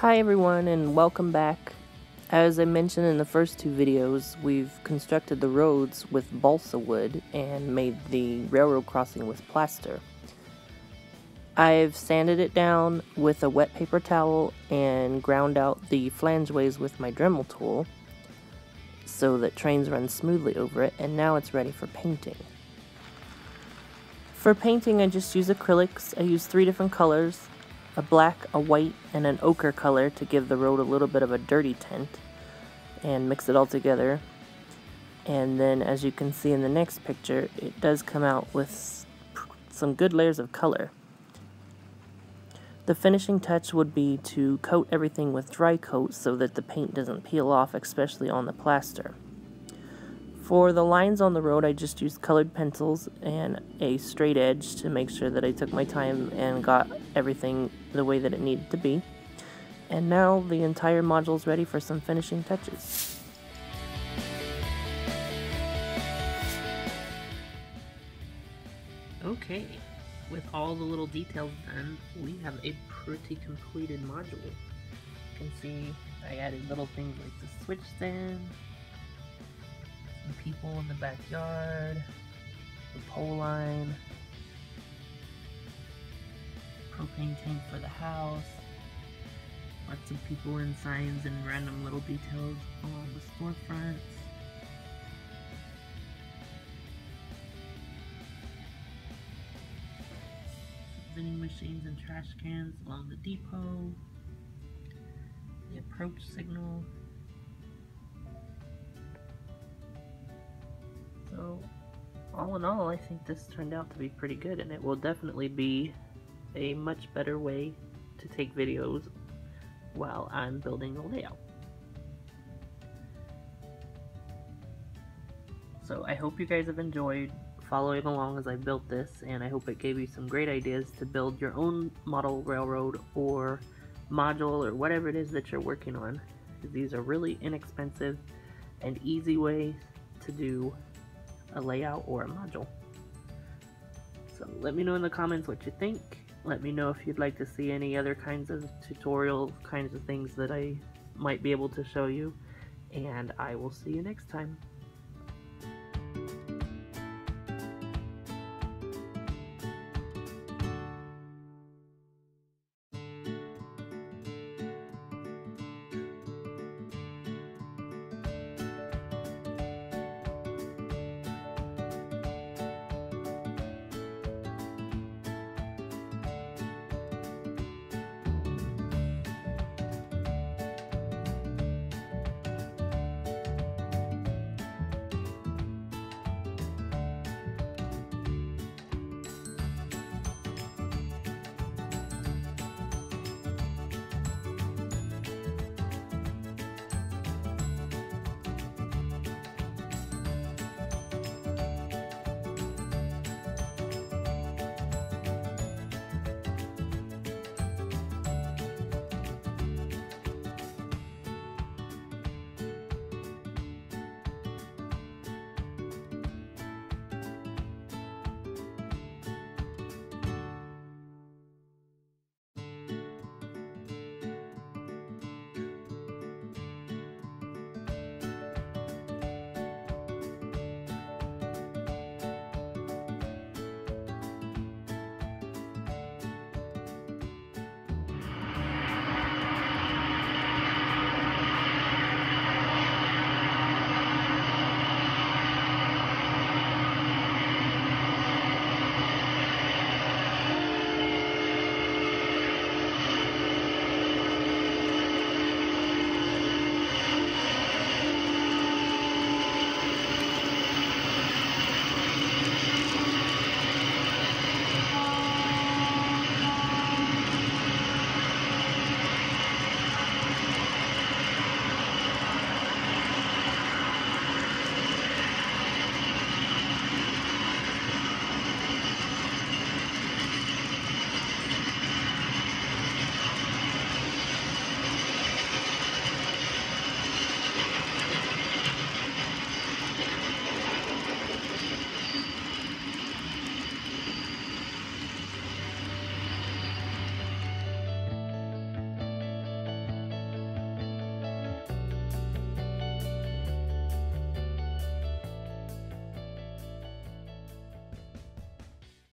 Hi everyone and welcome back. As I mentioned in the first two videos, we've constructed the roads with balsa wood and made the railroad crossing with plaster. I've sanded it down with a wet paper towel and ground out the flangeways with my Dremel tool so that trains run smoothly over it and now it's ready for painting. For painting I just use acrylics. I use three different colors, a black, a white, and an ochre color to give the road a little bit of a dirty tint and mix it all together. And then as you can see in the next picture, it does come out with some good layers of color. The finishing touch would be to coat everything with dry coat so that the paint doesn't peel off, especially on the plaster. For the lines on the road, I just used colored pencils and a straight edge to make sure that I took my time and got everything the way that it needed to be. And now the entire module is ready for some finishing touches. Okay, with all the little details done, we have a pretty completed module. You can see I added little things like the switch stand, some people in the backyard, the pole line, propane tank for the house, lots of people and signs and random little details on the storefronts. vending machines and trash cans along the depot, the approach signal, So, all in all, I think this turned out to be pretty good, and it will definitely be a much better way to take videos while I'm building the layout. So I hope you guys have enjoyed following along as I built this, and I hope it gave you some great ideas to build your own model railroad or module or whatever it is that you're working on. These are really inexpensive and easy ways to do a layout, or a module. So let me know in the comments what you think. Let me know if you'd like to see any other kinds of tutorial kinds of things that I might be able to show you. And I will see you next time.